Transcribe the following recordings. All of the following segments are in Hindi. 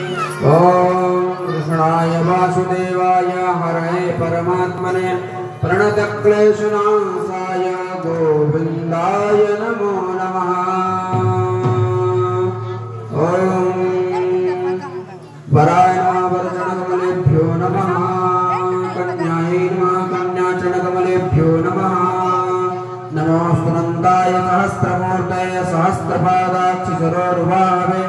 ॐ कृष्णाय वासुदेवाय हरये परमात्मने प्रणतक्लेशनाशाय गोविन्दाय नमो नमः। ॐ नमः नमः। कन्यायै नमः। सहस्रपादाक्षिसरोरुभावे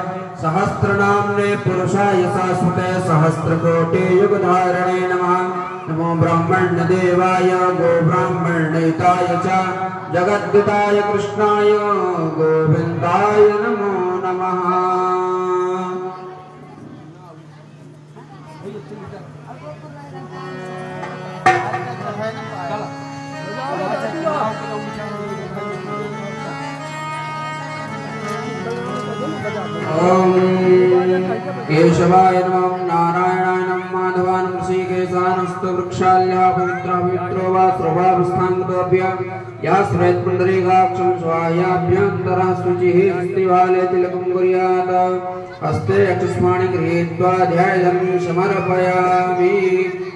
सहस्रनाम्ने पुरुषाय शाश्वते सहस्रकोटियुगधारणे नमः। नमो ब्रह्मण्यदेवाय गोब्राह्मण्यहिताय च, जगद्गताय कृष्णाय, गोविन्दाय नमो नमः। ॐ केशवाय नमः, नारायणाय नमः, माधवाय नमः, श्रीकेशानस्तु वृक्षाल्या, पवित्र, पवित्रो वा स्वभावस्थाङ्गतोऽभ्य या स्मृत् पुण्डरीकाक्षं स्वायाभ्यन्तरा शुचिः स्त्रीवाले तिलकं कुर्यात्। हस्ते अक्षुष्माणि गृहीत्वा ध्यायं समर्पयामि।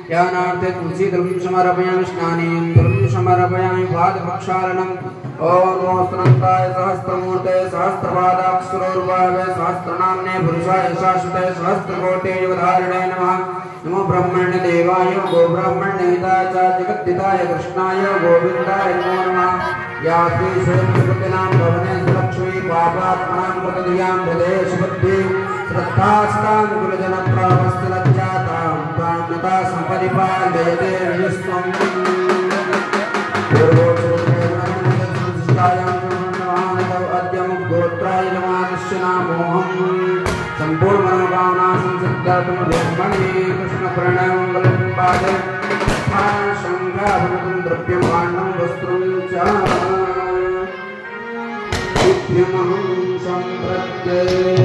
ज्ञानार्थे तुलसीदलं समर्पयामि स्नानेन्द्रं समर्पयामि पादप्रक्षालनम् ॐ नमोऽस्तुनन्ताय सहस्रमूर्ते सहस्रपादाक्षरोर्भावे सहस्रनाम्ने पुरुषाय शाश्वते, सहस्रकोटे युगधारिणे नमः। नमो ब्रह्मण्य देवाय गोब्राह्मण्यहिताय च जगद्दिताय कृष्णाय, गोविन्दाय नमो नमः। या श्रीश्वेन्द्रकृतिनां भवने सुलक्ष्मी पापात्मनां प्रगतियाँ हृदये सुबुद्धि श्रद्धास्तां कुलजनप्रापस्य लज्जातां प्राण्यता सम्परिपालयते विश्वम् गोत्राय नमानुष्यनामोहम् सम्पूर्णमनोकामना संसिद्धार्थं ब्रह्मणे कृष्णप्रणयमङ्गलं पादे शङ्खाभरणं द्रप्यमाणं वस्त्रं च चित्रमहं सम्प्रत्यते